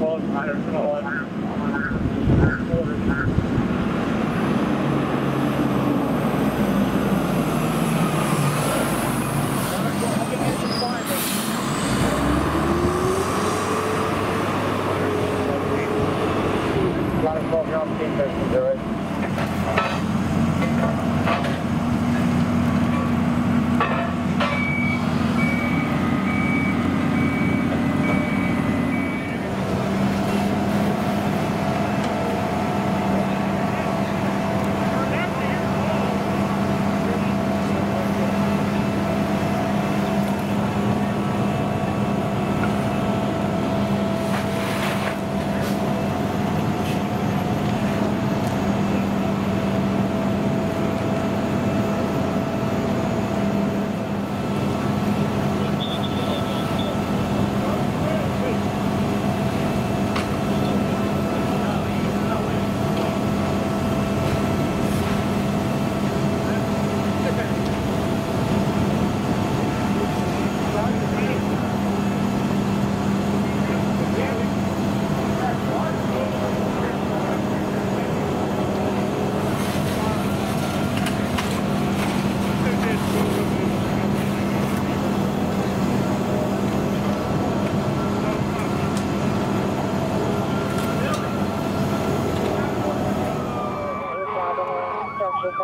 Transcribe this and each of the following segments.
112, 101.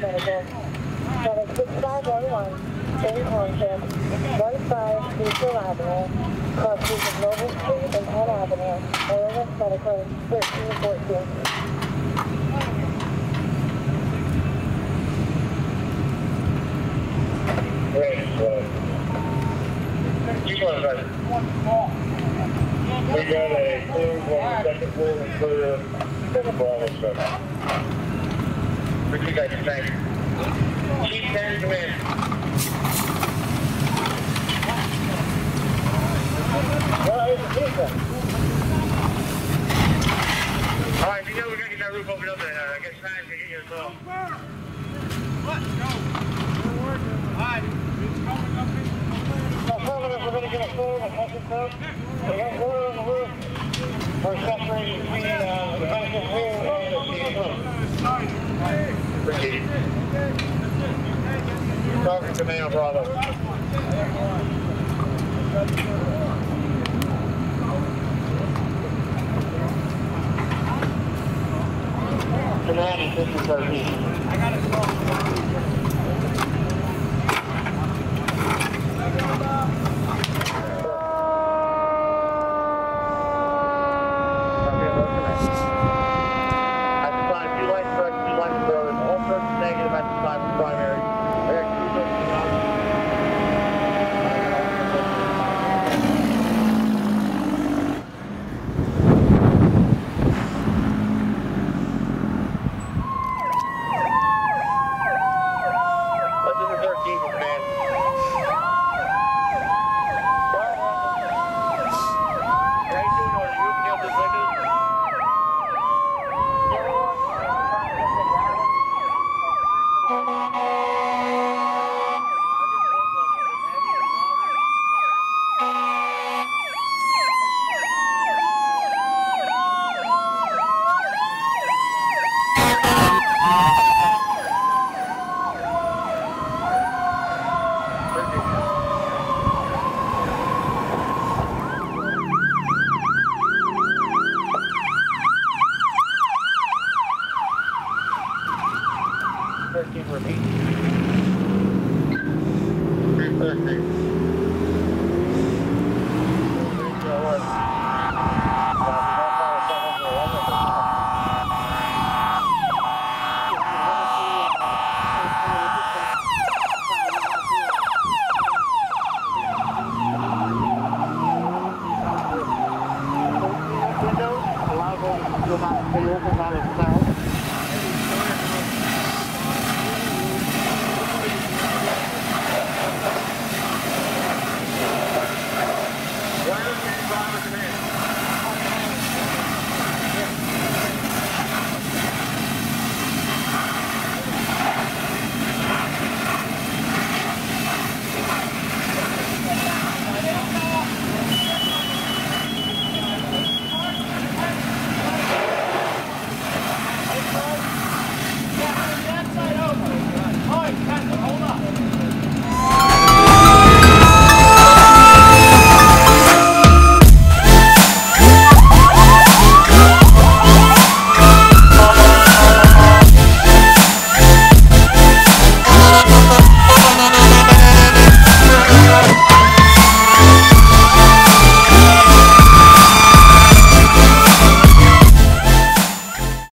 Medical. That is 6511 in Township, 15 Mutual Avenue, crosses of Noble Street and Penn Avenue, Iowa Medical 1314. Great. Uh, you want to We got a clear one, second clear, and clear, and a of second. Quickly, guys, thanks. Keep hands we're gonna get that roof open up there, uh, I guess Ryan's to get you as we're going to get a third, a second third. We got water on the roof. We're separating between uh, Talking to Mayo Bravo. Command, this is our I got it. Perfect.